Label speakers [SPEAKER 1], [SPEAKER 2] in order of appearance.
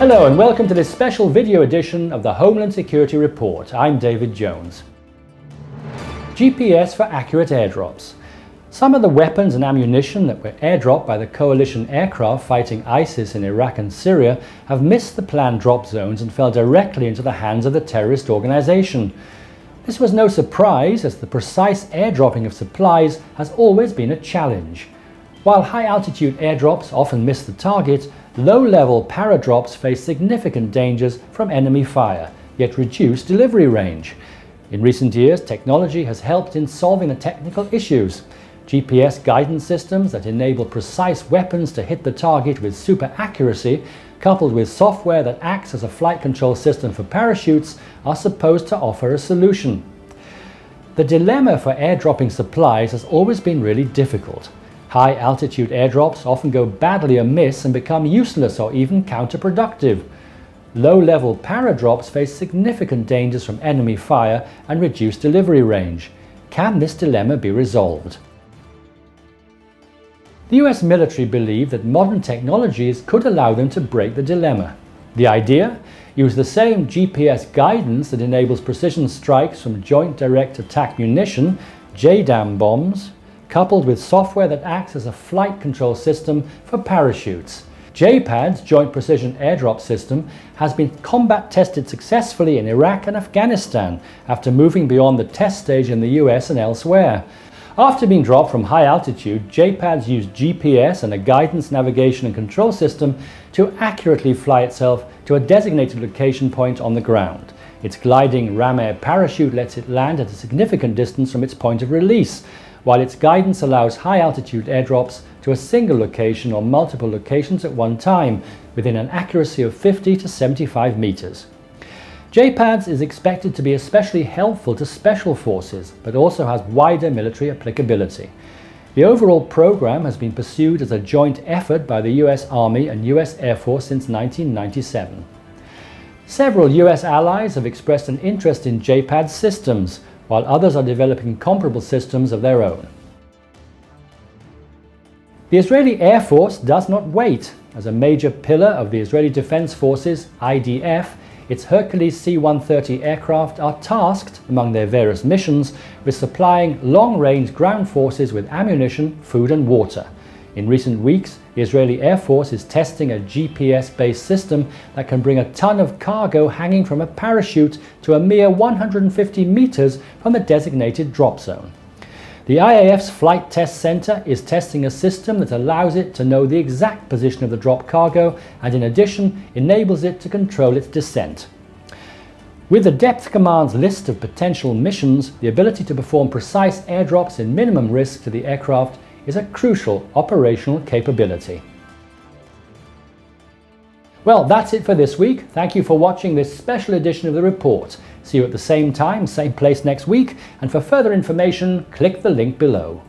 [SPEAKER 1] Hello and welcome to this special video edition of the Homeland Security Report. I'm David Jones. GPS for accurate airdrops. Some of the weapons and ammunition that were airdropped by the coalition aircraft fighting ISIS in Iraq and Syria have missed the planned drop zones and fell directly into the hands of the terrorist organization. This was no surprise as the precise airdropping of supplies has always been a challenge. While high altitude airdrops often miss the target, low-level paradrops face significant dangers from enemy fire, yet reduce delivery range. In recent years, technology has helped in solving the technical issues. GPS guidance systems that enable precise weapons to hit the target with super accuracy, coupled with software that acts as a flight control system for parachutes, are supposed to offer a solution. The dilemma for airdropping supplies has always been really difficult. High altitude airdrops often go badly amiss and become useless or even counterproductive. Low-level paradrops face significant dangers from enemy fire and reduced delivery range. Can this dilemma be resolved? The US military believe that modern technologies could allow them to break the dilemma. The idea? Use the same GPS guidance that enables precision strikes from Joint Direct Attack Munition, JDAM bombs, coupled with software that acts as a flight control system for parachutes. JPADS Joint Precision Airdrop System has been combat tested successfully in Iraq and Afghanistan after moving beyond the test stage in the US and elsewhere. After being dropped from high altitude, JPADs use GPS and a guidance, navigation and control system to accurately fly itself to a designated location point on the ground. Its gliding ram air parachute lets it land at a significant distance from its point of release, while its guidance allows high altitude airdrops to a single location or multiple locations at one time within an accuracy of 50 to 75 meters. JPADS is expected to be especially helpful to special forces, but also has wider military applicability. The overall program has been pursued as a joint effort by the US Army and US Air Force since 1997. Several US allies have expressed an interest in JPAD systems, while others are developing comparable systems of their own. The Israeli Air Force does not wait. As a major pillar of the Israeli Defense Forces, IDF, its Hercules C-130 aircraft are tasked, among their various missions, with supplying long-range ground forces with ammunition, food and water. In recent weeks, the Israeli Air Force is testing a GPS-based system that can bring a ton of cargo hanging from a parachute to a mere 150 meters from the designated drop zone. The IAF's Flight Test Center is testing a system that allows it to know the exact position of the drop cargo and in addition enables it to control its descent. With the Depth Command's list of potential missions, the ability to perform precise airdrops in minimum risk to the aircraft is a crucial operational capability. Well, that's it for this week. Thank you for watching this special edition of the report. See you at the same time, same place next week, and for further information, click the link below.